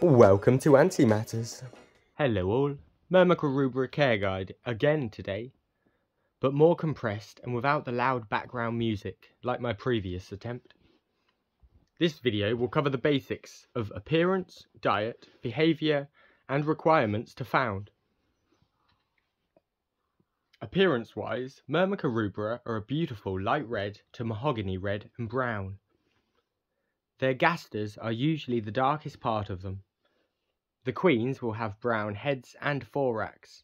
Welcome to Anty Matters. Hello all, Myrmica rubra Care Guide again today, but more compressed and without the loud background music like my previous attempt. This video will cover the basics of appearance, diet, behaviour and requirements to found. Appearance wise, Myrmica rubra are a beautiful light red to mahogany red and brown. Their gasters are usually the darkest part of them. The queens will have brown heads and thorax.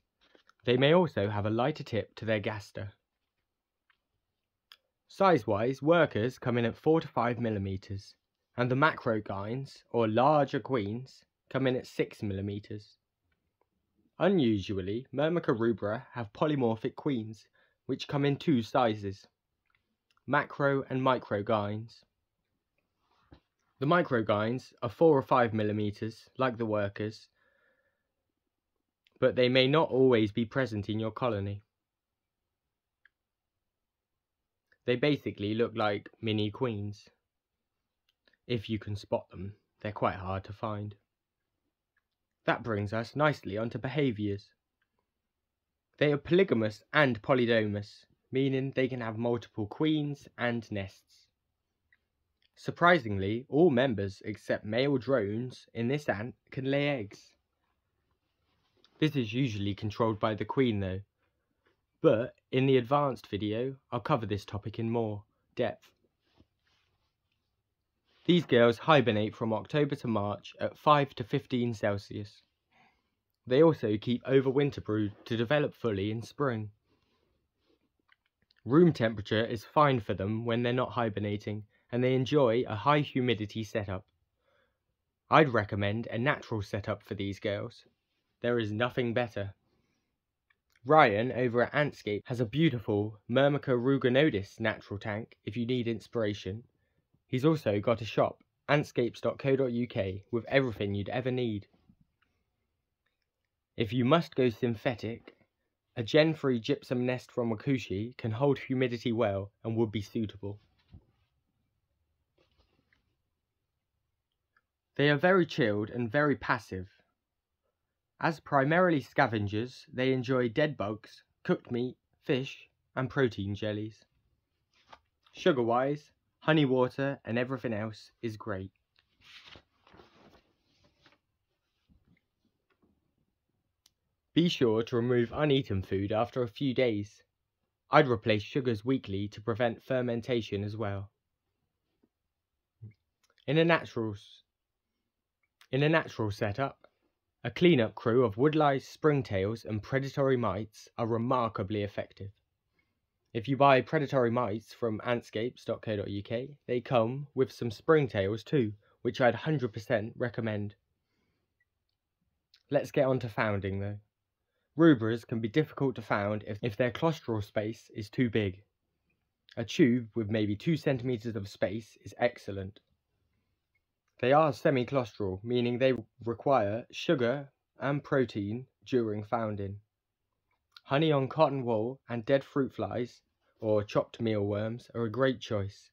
They may also have a lighter tip to their gaster. Size-wise, workers come in at 4 to 5 millimeters, and the macrogynes, or larger queens, come in at 6 millimeters. Unusually, Myrmica rubra have polymorphic queens, which come in two sizes, macro and microgynes. The microgynes are 4 or 5 millimeters, like the workers, but they may not always be present in your colony. They basically look like mini queens. If you can spot them, they're quite hard to find. That brings us nicely onto behaviours. They are polygamous and polydomous, meaning they can have multiple queens and nests. Surprisingly, all members except male drones in this ant can lay eggs. This is usually controlled by the queen though, but in the advanced video I'll cover this topic in more depth. These girls hibernate from October to March at 5 to 15 Celsius. They also keep overwinter brood to develop fully in spring. Room temperature is fine for them when they're not hibernating and they enjoy a high humidity setup. I'd recommend a natural setup for these girls. There is nothing better. Ryan over at Antscape has a beautiful Myrmica ruginodis natural tank if you need inspiration. He's also got a shop, antscapes.co.uk, with everything you'd ever need. If you must go synthetic, a Gen 3 gypsum nest from Wakushi can hold humidity well and would be suitable. They are very chilled and very passive. As primarily scavengers, they enjoy dead bugs, cooked meat, fish, and protein jellies. Sugar-wise, honey water and everything else is great. Be sure to remove uneaten food after a few days. I'd replace sugars weekly to prevent fermentation as well. In a natural in a natural setup, a cleanup crew of woodlice, springtails and predatory mites are remarkably effective. If you buy predatory mites from antscapes.co.uk, they come with some springtails too, which I'd 100% recommend. Let's get on to founding though. Rubras can be difficult to found if, if their claustral space is too big. A tube with maybe 2 centimeters of space is excellent. They are semi-claustral, meaning they require sugar and protein during founding. Honey on cotton wool and dead fruit flies or chopped mealworms are a great choice.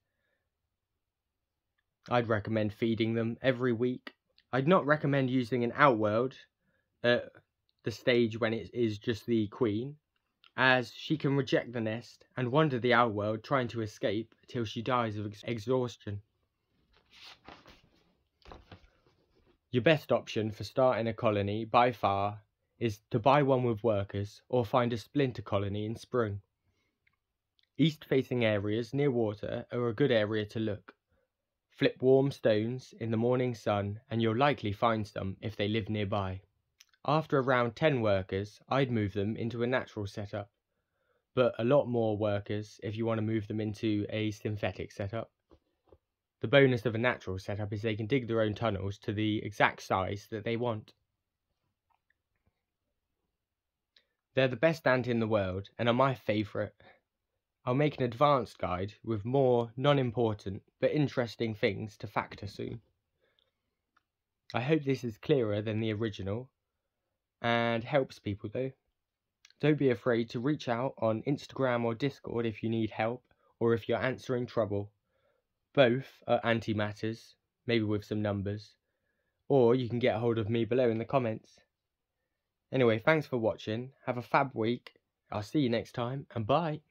I'd recommend feeding them every week. I'd not recommend using an outworld at the stage when it is just the queen, as she can reject the nest and wander the outworld trying to escape till she dies of ex exhaustion. Your best option for starting a colony by far is to buy one with workers or find a splinter colony in spring. East facing areas near water are a good area to look. Flip warm stones in the morning sun and you'll likely find some if they live nearby. After around 10 workers, I'd move them into a natural setup, but a lot more workers if you want to move them into a synthetic setup. The bonus of a natural setup is they can dig their own tunnels to the exact size that they want. They're the best ant in the world and are my favourite. I'll make an advanced guide with more non-important but interesting things to factor soon. I hope this is clearer than the original and helps people though. Don't be afraid to reach out on Instagram or Discord if you need help or if you're answering trouble. Both are Anty Matters, maybe with some numbers. Or you can get hold of me below in the comments. Anyway, thanks for watching. Have a fab week. I'll see you next time, and bye.